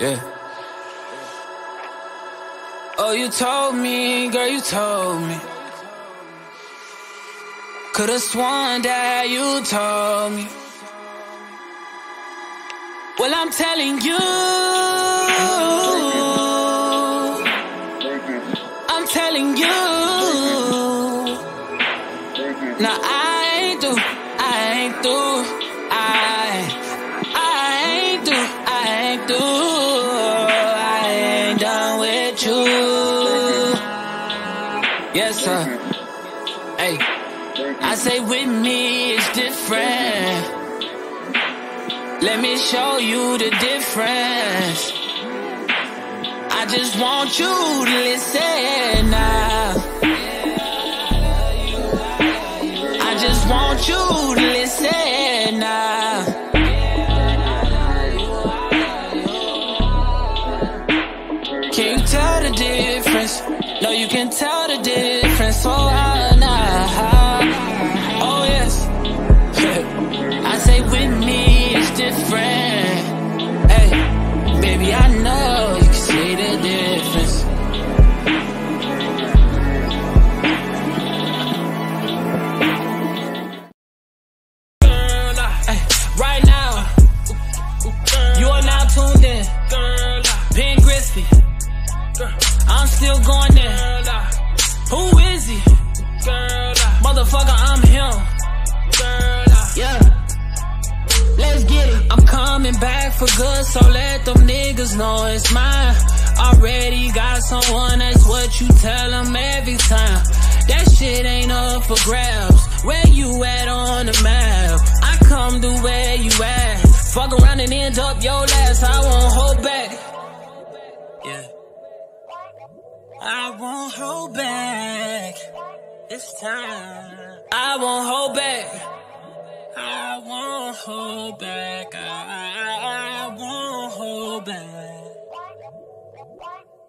Yeah. Oh, you told me, girl, you told me. Could've sworn that you told me. Well, I'm telling you. Sir. Hey, I say with me it's different. Let me show you the difference. I just want you to listen for good, so let them niggas know it's mine. Already got someone, that's what you tell them every time. That shit ain't up for grabs. Where you at on the map? I come to where you at. Fuck around and end up your last. I won't hold back. Yeah. I won't hold back. This time. I won't hold back. I won't hold back. I, I won't hold back.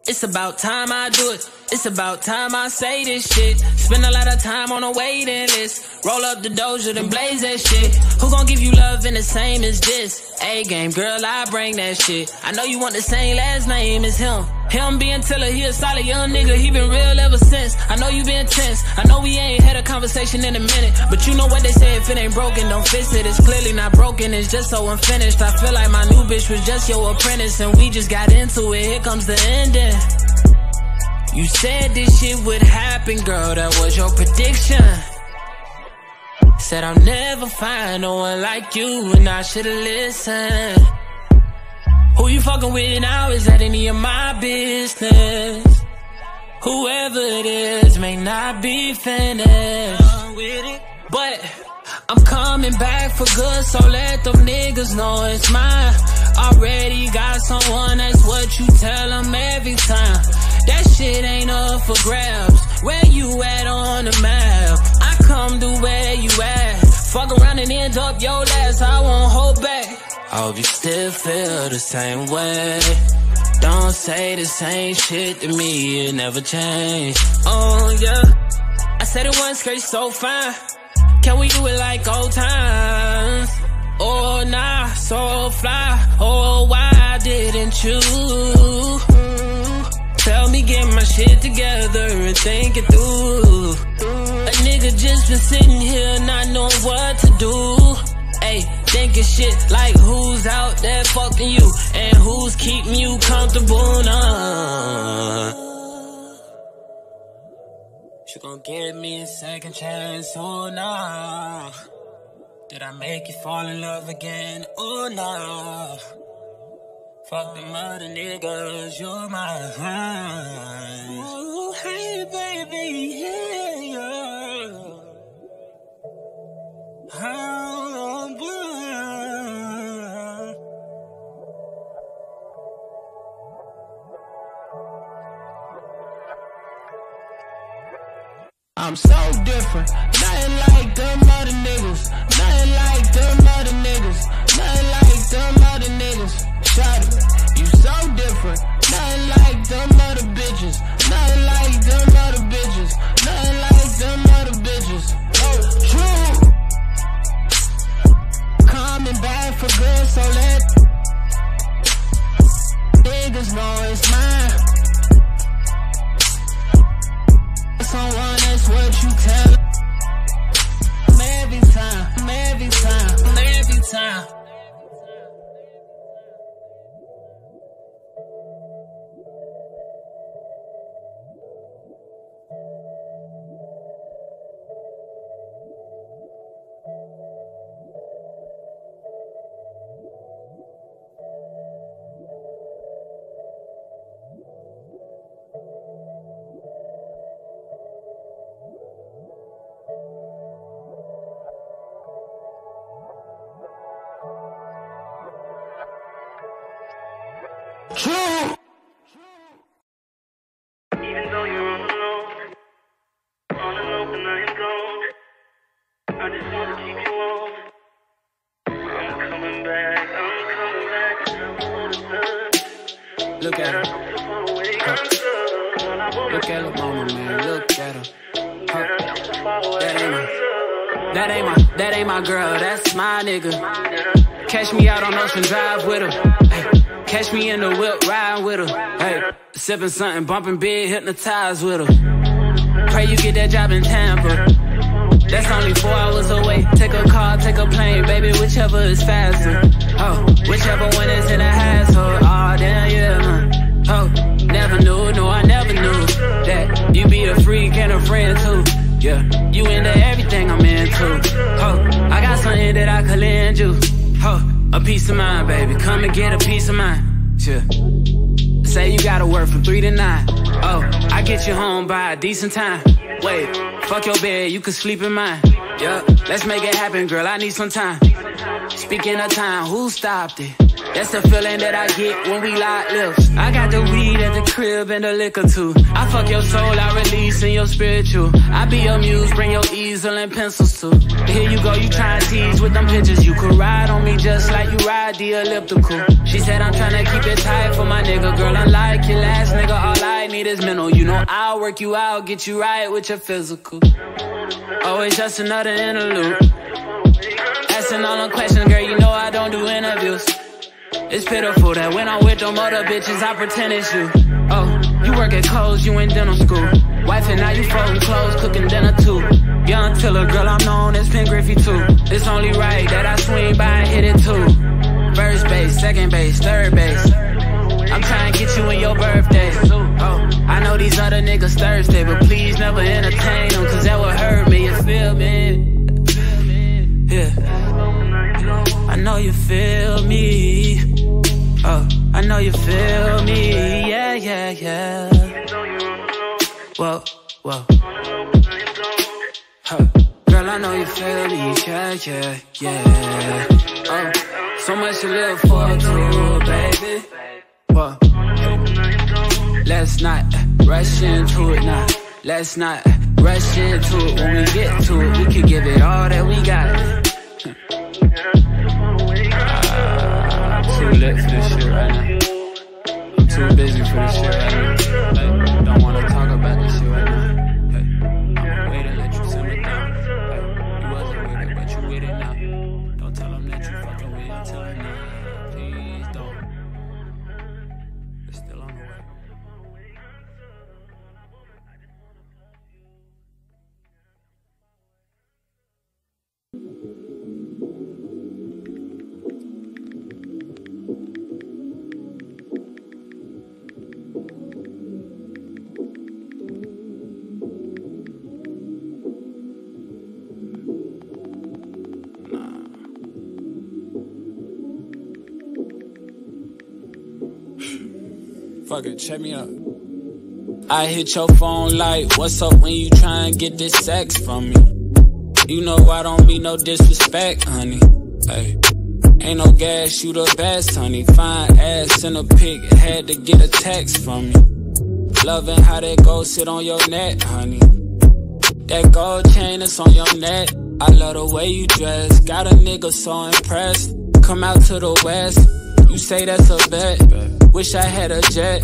It's about time I do it. It's about time I say this shit. Spend a lot of time on a waiting list. Roll up the doja, then blaze that shit. Who gon' give you love in the same as this? A game, girl, I bring that shit. I know you want the same last name as him. Him being Tiller, he a solid young nigga. He been real ever since. I know you been tense. I know we ain't had a conversation in a minute. But you know what they say, if it ain't broken, don't fix it. It's clearly not broken, it's just so unfinished. I feel like my new bitch was just your apprentice. And we just got into it. Here comes the ending. You said this shit would happen, girl. That was your prediction. Said I'll never find no one like you, and I should've listened. You fucking with now? Is that any of my business? Whoever it is may not be finished. But I'm coming back for good, so let them niggas know it's mine. Already got someone, that's what you tell them every time. That shit ain't up for grabs. Where you at on the map? I come to where you at. Fuck around and end up your last, I won't hold back. I hope you still feel the same way. Don't say the same shit to me, it never changed. Oh yeah, I said it once, girl, so fine. Can we do it like old times? Oh nah, so fly. Oh why didn't you? Tell me get my shit together and think it through. A nigga just been sitting here not knowing what to do. Thinking shit like who's out there fucking you and who's keeping you comfortable now. She gon' give me a second chance, oh nah. Did I make you fall in love again? Oh nah. Fuck them other niggas, you're mine. Oh, hey baby, yeah, yeah. Blind. I'm so different. Nothing like them other niggas. Nothing like them other niggas. Nothing like them other niggas. Shut it. You so different. Nothing like them other bitches. Nothing like them other bitches. Nothing like them other bitches. Oh, true. Coming back for good, so let niggas know it's mine. It's on that's what you tell every time, every time, every time. Sipping something, bumping big, hypnotized with her. Pray you get that job in Tampa. That's only four hours away. Take a car, take a plane, baby, whichever is faster. Oh, whichever one is in a hassle. Oh, damn, yeah. Oh, never knew, no, I never knew that you be a freak and a friend too. Yeah, you into everything I'm into. Oh, I got something that I could lend you. Oh, a piece of mind, baby. Come and get a piece of mind. Yeah. Say you gotta work from three to nine. Oh, I get you home by a decent time. Wait, fuck your bed, you can sleep in mine. Yeah, let's make it happen, girl. I need some time. Speaking of time, who stopped it? That's the feeling that I get when we lock lips. I got the weed at the crib and the liquor too. I fuck your soul, I release in your spiritual. I be your muse, bring your easel and pencils too. Here you go, you try and tease with them pictures. You could ride on me just like you ride the elliptical. She said I'm trying to keep it tight for my nigga. Girl, unlike your last nigga, all I need is mental. You know I'll work you out, get you right with your physical. Always just another interlude. Asking all them questions, girl, you know I don't do interviews. It's pitiful that when I'm with them other bitches, I pretend it's you. Oh, you work at Kohl's, you in dental school. Wife and now you folding clothes, cooking dinner too. Young Tiller, girl, I'm known as Ken Griffey too. It's only right that I swing by and hit it too. First base, second base, third base. I'm trying to get you in your birthday. Oh, I know these other niggas thirsty, but please never entertain them, cause that would hurt me, you feel me? Yeah. I know you feel me. Oh, I know you feel me. Yeah, yeah, yeah. Whoa, whoa. Huh. Girl, I know you feel me. Yeah, yeah, yeah. Oh, so much to live for, too, baby. Whoa. Let's not rush into it now. Let's not rush into it. When we get to it, we can give it all that we got. too lit for this shit right now. I'm too busy for this shit right now. Fuck it, check me out. I hit your phone like, what's up when you try and get this sex from me? You know I don't mean no disrespect, honey. Hey, ain't no gas, you the best, honey. Fine ass in a pic, had to get a text from me. Loving how that gold sit on your neck, honey. That gold chain that's on your neck. I love the way you dress. Got a nigga so impressed. Come out to the west. You say that's a bet. Wish I had a jet.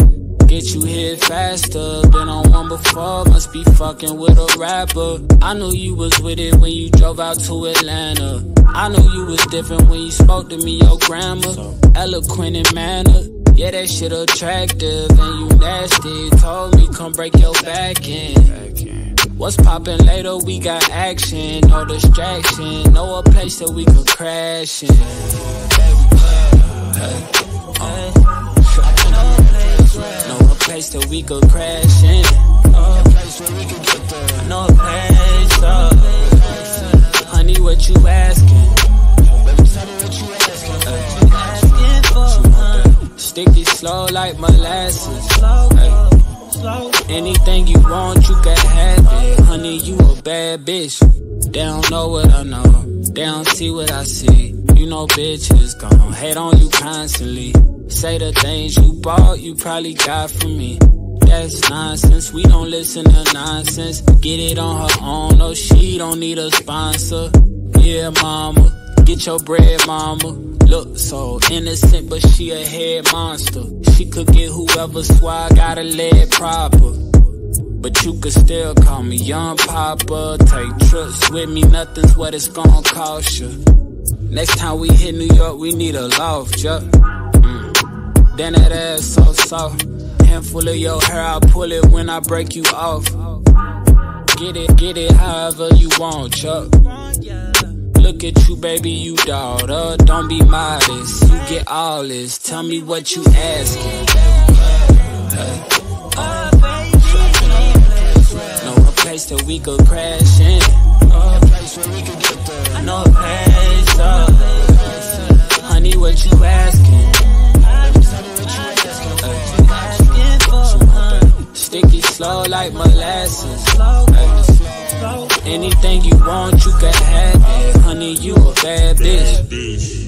Get you here faster. Been on one before. Must be fucking with a rapper. I knew you was with it when you drove out to Atlanta. I knew you was different when you spoke to me, your grammar. Eloquent in manner. Yeah, that shit attractive and you nasty. Told me come break your back in. What's poppin' later? We got action, no distraction, know a place that we could crash in. Know a place that we could crash in. Know a place, uh, honey, what you asking? Stick it slow like molasses. Ay. Anything you want, you can have it. Honey, you a bad bitch. They don't know what I know. They don't see what I see. You know bitches gon' hate on you constantly. Say the things you bought, you probably got from me. that's nonsense. We don't listen to nonsense. Get it on her own, no, she don't need a sponsor. Yeah, mama, get your bread, mama. Look so innocent, but she a head monster. She could get whoever swag, gotta it proper. But you could still call me young papa. Take trips with me, nothing's what it's gonna cost you. Next time we hit New York, we need a loft, yeah. Then that ass so soft. Handful of your hair, I pull it when I break you off. Get it, get it however you want, Chuck. Look at you, baby, you daughter. Don't be modest. You get all this. Tell me what you asking. Know a place that we could crash in. I know a place, uh, honey, what you asking? Slow like molasses. Anything you want, you can have it. Honey, you a bad bitch.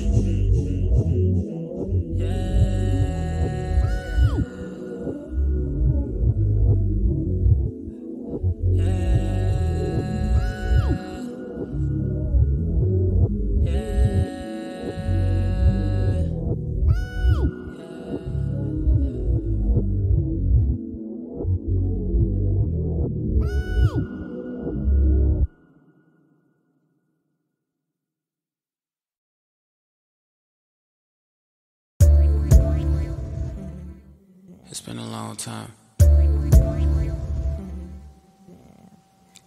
Time.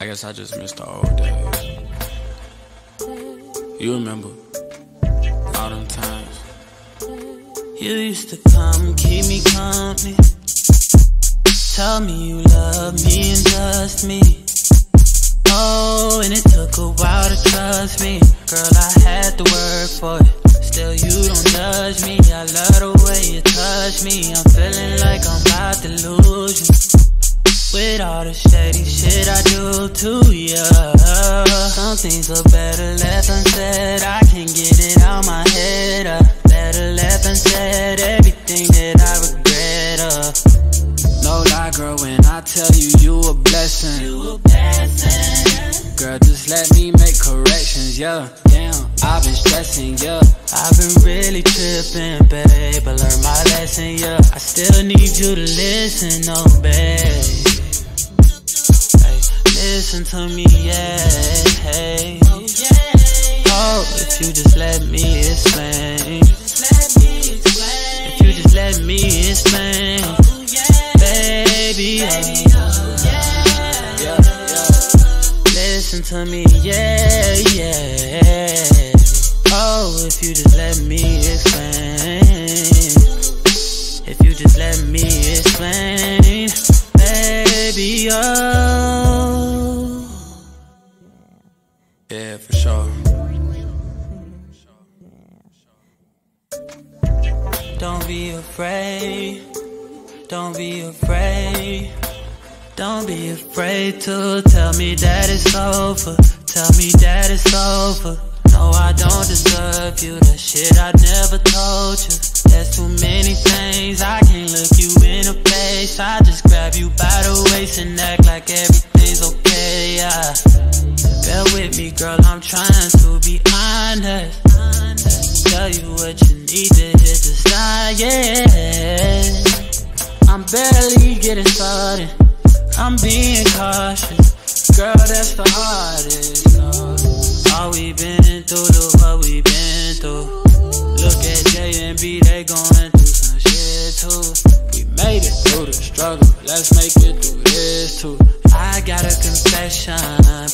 I guess I just missed the old days. You remember all them times. You used to come keep me company. Tell me you love me and just me. Oh, and it took a while to trust me. Girl, I had to work for it. You. With all the shady shit I do to ya. Some things are better left unsaid. I can get it out my head. Uh. Better left unsaid. Everything that I regret. Uh. No lie, girl, when I tell you you a blessing. You a blessing. Girl, just let me make corrections, yeah. Damn, I've been stressing, yeah. I've been really tripping, babe. Lesson, yeah. I still need you to listen, oh, babe. Hey, listen to me, yeah. Hey. Oh, if you just let me explain. If you just let me explain. Baby, yeah. Listen to me, yeah, yeah. Don't be afraid. Don't be afraid to tell me that it's over. Tell me that it's over. No, I don't deserve you. That shit I never told you. There's too many things I can't look you in the face. I just grab you by the waist and act like everything's okay. Yeah. Bear with me, girl. I'm trying to be honest. Tell you what you need to hit the side, getting started. I'm being cautious. Girl, that's the hardest. No. All we been through, look what we been through. Look at J and B, they going through some shit too. We made it through the struggle. Let's make it through this too. I got a confession,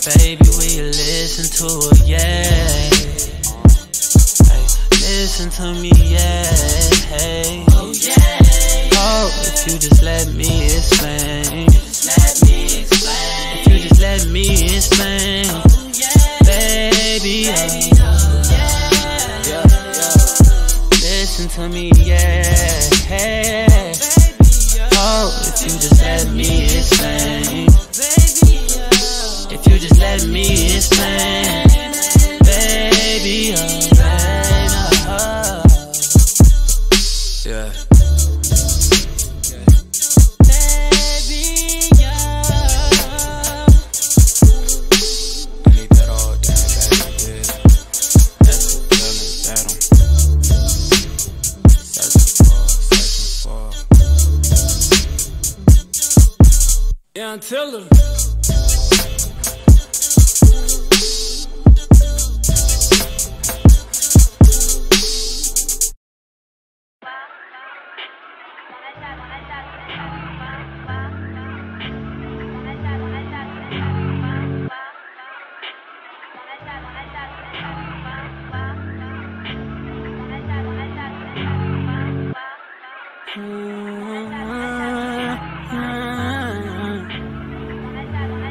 baby. Will you listen to it? Yeah. Listen to me, yeah. Hey. Oh, yeah. Oh, if oh, you just let me explain. If you just let me explain. Baby, oh. Listen to me, yeah. Oh, if you just let me explain. If you just let me explain.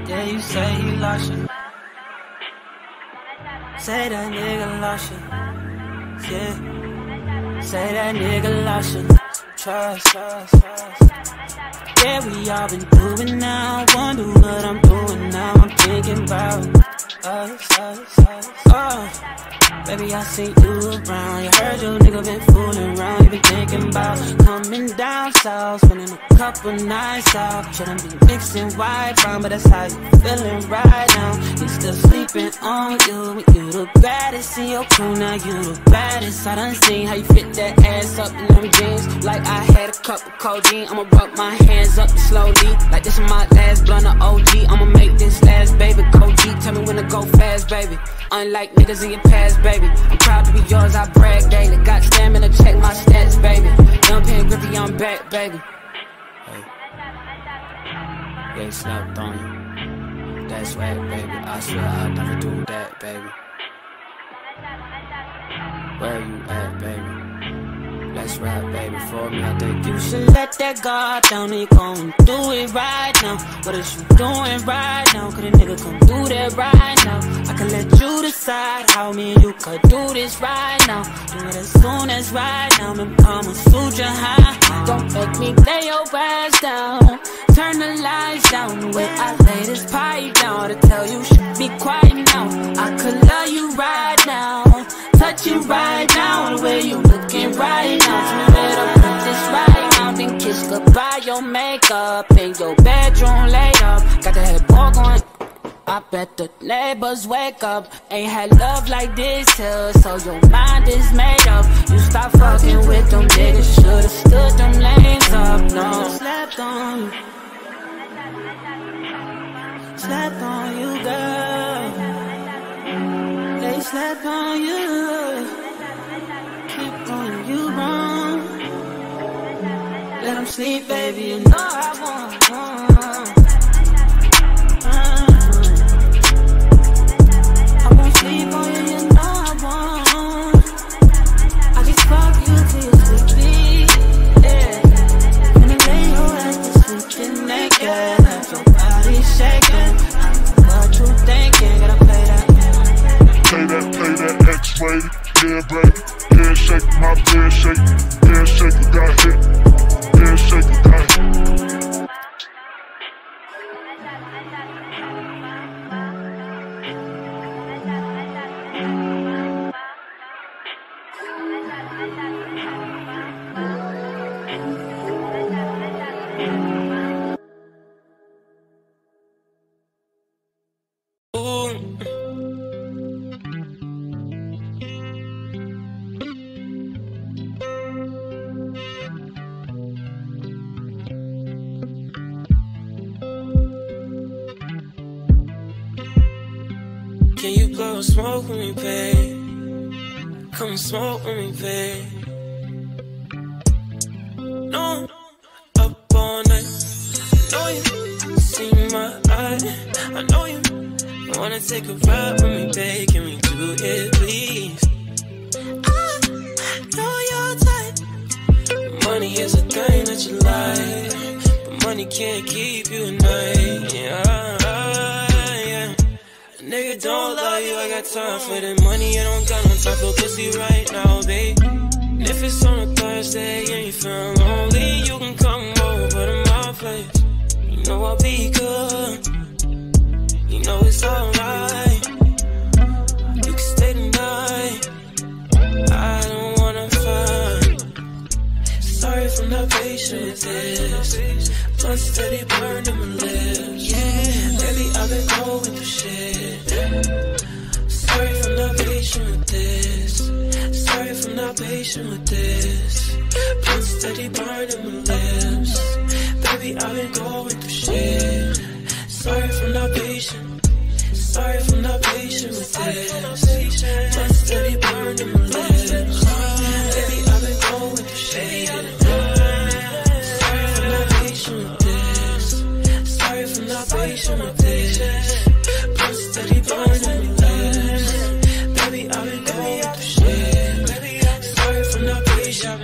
Say you lost it. Say that nigga lost you. Yeah. Say that nigga lost you. Trust, trust, trust. Yeah, we all been doing now. Wonder what I'm doing now. I'm thinking about us, us, us. Oh. Baby, I see you around. You heard your nigga been fooling around. You been thinking about coming down south, spending a couple nights out. Shouldn't be mixing white brown, but that's how you feeling right now. He's still sleeping on you. You the baddest in your crew, now you the baddest. I done seen how you fit that ass up in them jeans. Like I had a cup of codeine. I'ma rub my hands up slowly. Like this is my last blunt of OG. I'ma make this last baby go G. Tell me when to go fast, baby. Unlike niggas in your past, baby. I'm proud to be yours, I brag daily. Got stamina, check my stats, baby. Young Ken Griffey, I'm back, baby. Hey. They slept on you. That's right, baby. I swear I'll never do that, baby. Where you at, baby? Let's rap, baby, for me. I think you should let that guard down you gon' do it right now. What is you doing right now? Could a nigga come do that right now? I can let you decide how me and you could do this right now. Do it as soon as right now. Man, I'ma suit you high. Don't make me lay your ass down. Turn the lights down the way I lay this pipe down to tell you should be quiet now. I could love you right now. Touch you right now the way you looking right now. Me where put this right now. Then kiss goodbye your makeup in your bedroom laid up. Got the headboard going. I bet the neighbors wake up. Ain't had love like this here, so your mind is made up. Sleep, baby. Smoke with me, babe. Come smoke with me, babe. No, up all night. I know you see my eye. I know you wanna take a ride with me, babe. Can we do it, please? I know your type. Money is a thing that you like, but money can't keep you at night. Yeah. Nigga don't love you, I got time for the money. I don't got no time for pussy right now, babe. And if it's on a Thursday and you feel lonely, you can come over to my place. You know I'll be good. You know it's alright. You can stay tonight. I don't wanna fight. Sorry for not patient Blood steady burning my lips. Yeah, baby, I've been going through shit. Sorry for not patient with this. Sorry for not patient with this. Blood steady burning my lips. Baby, I've been going through shit. Sorry for not patient. Sorry for not patient with this. Blood steady burning my lips. Patient with this. Blood steady burning my lips. Baby, I've been going with the shade. Sorry for not patient.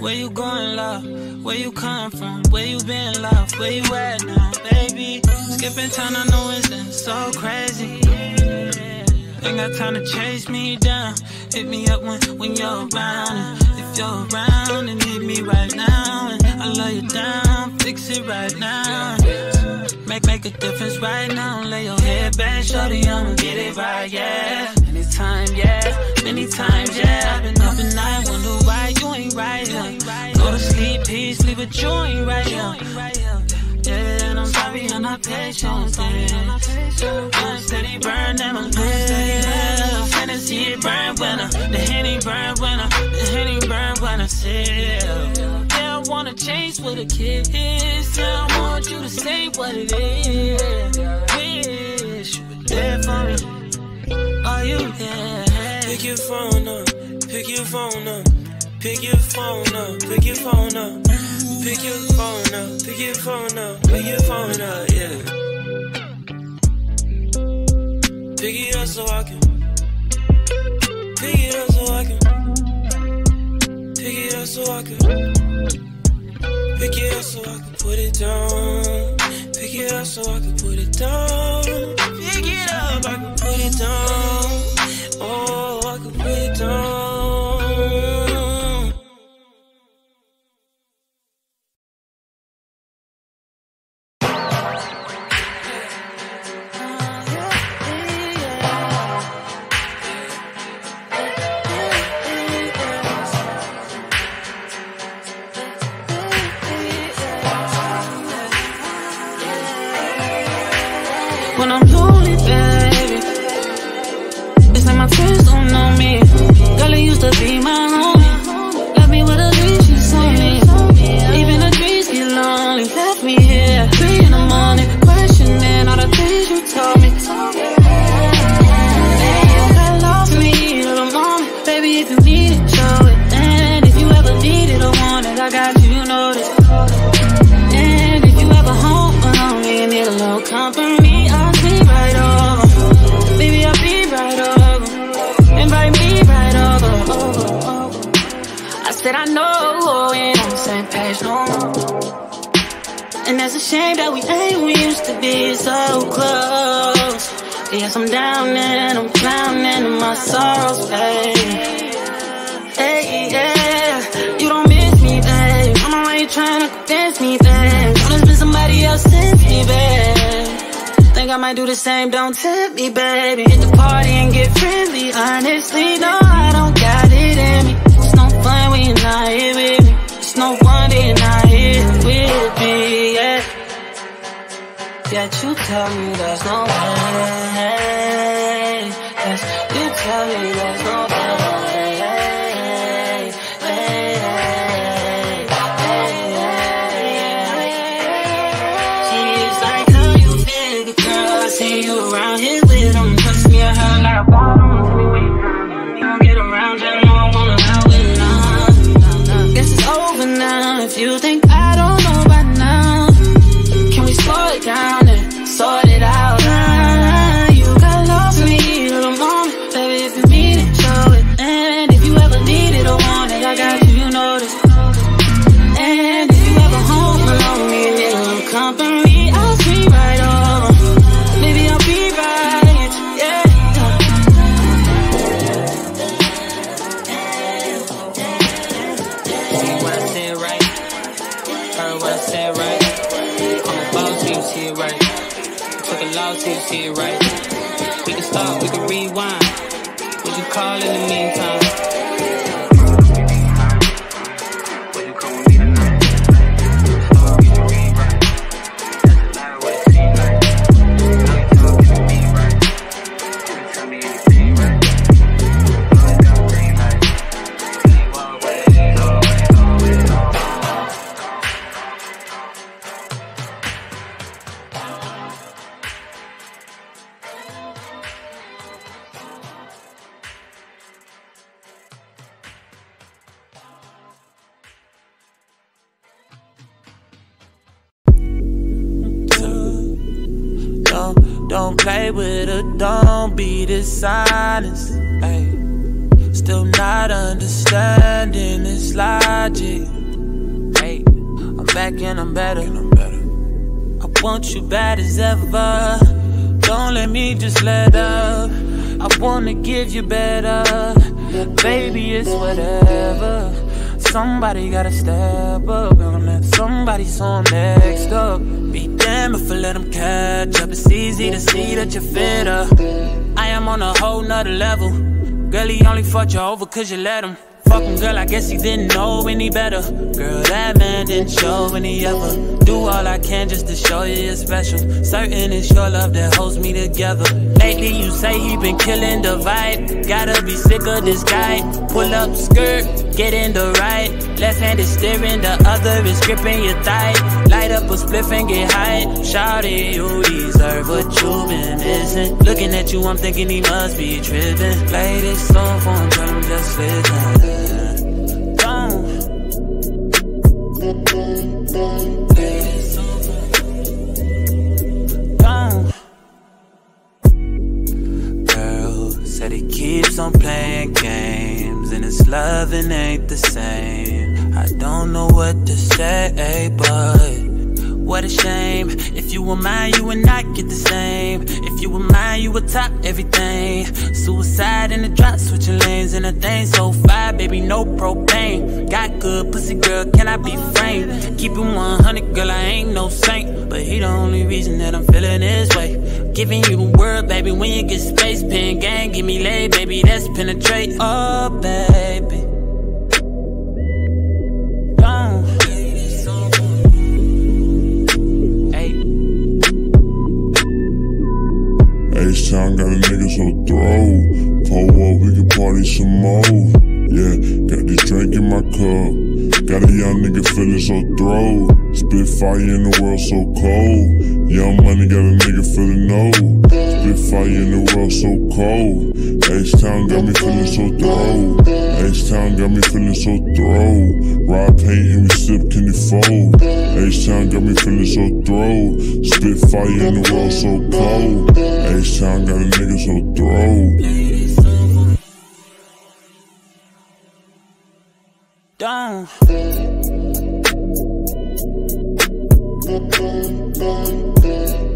Where you going, love? Where you come from? Where you been, love? Where you at now, baby? Skipping town, I know it's been so crazy. Ain't got time to chase me down. Hit me up when, when you're around. If you're around, and hit me right now. And I love you down, fix it right now. Make make a difference right now. Lay your head back, shorty, I'ma get it right, yeah. Anytime, yeah. Many times, yeah. I've been up at night, wonder why you ain't right here. Go to sleep, peace, leave a joint right here. Yeah, and I'm sorry I'm not patient. Yeah. Steady burn them a yeah. Fantasy burn when I, the henny burn when I, the henny burn when I sip. Yeah, change for the kids. I want you to say what it is. Wish you were there for me. Are you there? Pick your phone up, pick your phone up, pick your phone up, pick your phone up, pick your phone up, pick your phone up, pick your phone up, yeah. Pick it up so I can, pick it up so I can, pick it up so I can, pick it up so I can put it down, pick it up so I can put it down, pick it up, I can put it down. And that's a shame that we ain't, we used to be so close. Yes, I'm down and I'm drowning in my sorrows, babe. Hey, yeah, you don't miss me, babe. I'm already trying to convince me, babe. Don't it's been somebody else since me, babe. Think I might do the same, don't tempt me, baby. Hit the party and get friendly. Honestly, no, I don't got it in me. It's no fun when you're not here with me. It's no wonder you're not here with me. Yet you tell me there's no way. Yes, you tell me there's no way. Dishonest. Ay. Still not understanding this logic. Hey, I'm back and I'm better. I'm better. I want you bad as ever. Don't let me just let up. I wanna give you better. Baby, it's whatever. Somebody gotta step up Somebody's on that. Somebody so I'm next up. Be damn if I let them catch up. It's easy to see that you're fitter. I am on a whole nother level. Girl, he only fucked you over cause you let him. Fuck him, girl, I guess he didn't know any better. Girl, that man didn't show any ever. Do all I can just to show you you're special. Certain it's your love that holds me together. Lately, you say he been killing the vibe. Gotta be sick of this guy. Pull up skirt, get in the right. Left hand is steering, the other is gripping your thigh. Light up a spliff and get high. Shawty, you deserve what you've been missing. Looking at you, I'm thinking he must be tripping. Play this song for him, tell him just listen. What to say, but what a shame. If you were mine, you would not get the same. If you were mine, you would top everything. Suicide in the drop, switching lanes in a thing. So fire, baby, no propane. Got good pussy, girl, can I be framed? Keep it 100, girl, I ain't no saint. But he the only reason that I'm feeling this way. Giving you the word, baby, when you get space. Pin gang, give me lay, baby, that's penetrate. Oh, baby. Fire in the world so cold. Young money got a nigga feeling no. Spit fire in the world so cold. H-Town got me feeling so throw. H-Town got me feeling so throw. Ride paint and we sip can fold. H-Town got me feeling so throw. Spit fire in the world so cold. H-Town got a nigga so throw. Down. Ding, ding, ding. good.